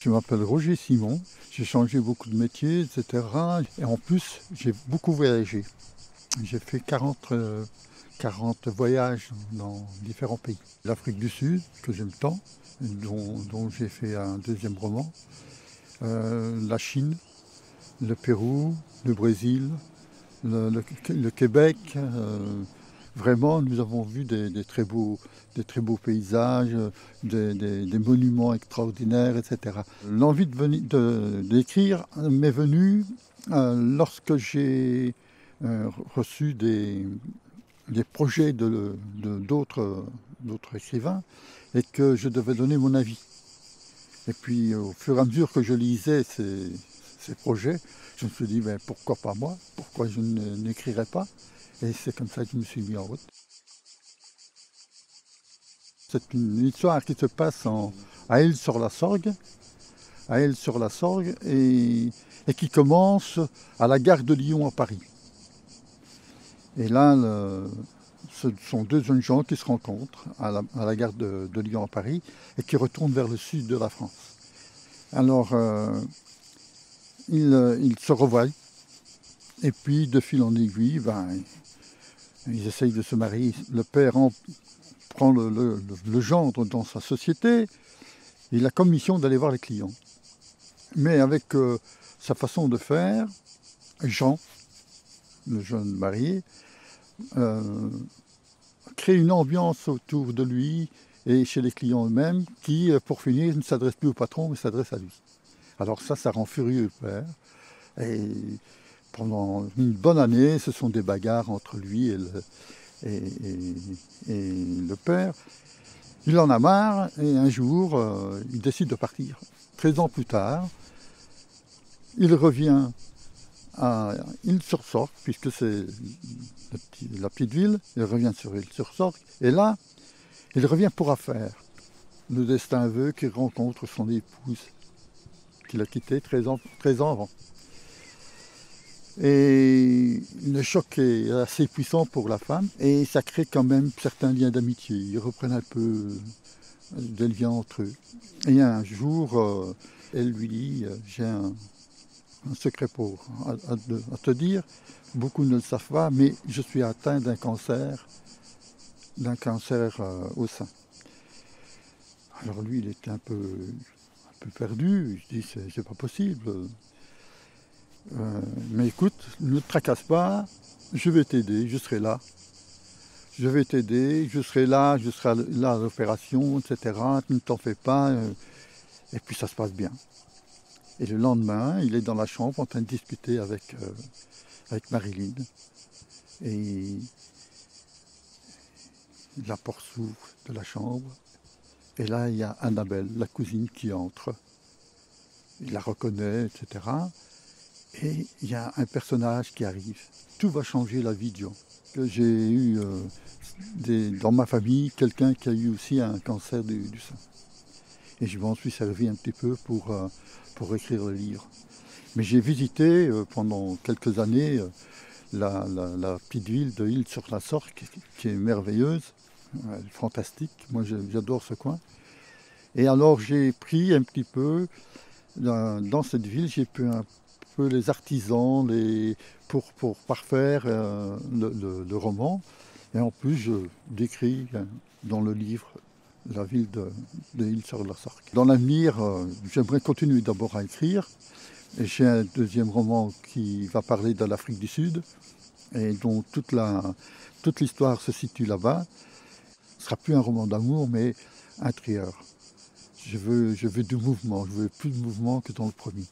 Je m'appelle Roger Simon, j'ai changé beaucoup de métiers, etc. Et en plus, j'ai beaucoup voyagé. J'ai fait 40, 40 euh, voyages dans différents pays. L'Afrique du Sud, que j'aime tant, dont, j'ai fait un deuxième roman. Euh, la Chine, le Pérou, le Brésil, le, Québec. Euh, vraiment, nous avons vu des, très, beaux, des très beaux paysages, des, monuments extraordinaires, etc. L'envie d'écrire de, m'est venue euh, lorsque j'ai euh, reçu des, projets d'autres de, écrivains et que je devais donner mon avis. Et puis, au fur et à mesure que je lisais ces, ces projets, je me suis dit, ben, pourquoi pas moi? Pourquoi je n'écrirais pas? Et c'est comme ça que je me suis mis en route. C'est une histoire qui se passe à Aile-sur-la-Sorgue, à Aile-sur-la-Sorgue, et, qui commence à la gare de Lyon à Paris. Et là, ce sont deux jeunes gens qui se rencontrent à la, gare de, Lyon à Paris et qui retournent vers le sud de la France. Alors, euh, euh, ils, se revoient. Et puis, de fil en aiguille, ben, ils essayent de se marier. Le père prend le, gendre dans sa société. Il a comme mission d'aller voir les clients. Mais avec euh, sa façon de faire, Jean, le jeune marié, euh, crée une ambiance autour de lui et chez les clients eux-mêmes qui, pour finir, ne s'adresse plus au patron, mais s'adresse à lui. Alors ça, ça rend furieux le père. Pendant une bonne année, ce sont des bagarres entre lui et le, père. Il en a marre et un jour, euh, il décide de partir. 13 ans plus tard, il revient à Île-sur-Sorgue, puisque c'est la petite ville, il revient sur Île-sur-Sorgue, et là, il revient pour affaire. Le destin veut qu'il rencontre son épouse qu'il a quitté 13 ans, 13 ans avant. Et le choc est assez puissant pour la femme et ça crée quand même certains liens d'amitié. Ils reprennent un peu des liens entre eux. Et un jour, euh, elle lui dit, euh, j'ai un, secret pour, à, te dire, beaucoup ne le savent pas, mais je suis atteint d'un cancer, d'un cancer euh, au sein. Alors lui, il était un peu perdu. Je dis, c'est pas possible. Euh, mais écoute, ne te tracasse pas, je vais t'aider, je serai là. Je vais t'aider, je serai là, je serai là à l'opération, etc. Ne t'en fais pas. Euh, et puis ça se passe bien. Et le lendemain, il est dans la chambre en train de discuter avec, euh, avec Marilyn. Et la porte s'ouvre de la chambre et là, il y a Annabelle, la cousine, qui entre. Il la reconnaît, etc. Et il y a un personnage qui arrive. Tout va changer la vie de Jean. J'ai eu euh, dans ma famille quelqu'un qui a eu aussi un cancer du, sein. Et je m'en suis servi un petit peu pour, euh, pour écrire le livre. Mais j'ai visité euh, pendant quelques années la, petite ville de Île-sur-la-Sorgue, qui est merveilleuse fantastique. Moi, j'adore ce coin. Et alors, j'ai pris un petit peu, dans, cette ville, j'ai pris un les artisans pour, parfaire euh, le, roman. Et en plus, je décris dans le livre la ville de, de sur la Sorgue. Dans l'avenir, euh, j'aimerais continuer d'abord à écrire. Et j'ai un deuxième roman qui va parler de l'Afrique du Sud et dont toute l'histoire se situe là-bas. Ce ne sera plus un roman d'amour, mais un trieur. Je veux du mouvement, je veux plus de mouvement que dans le premier.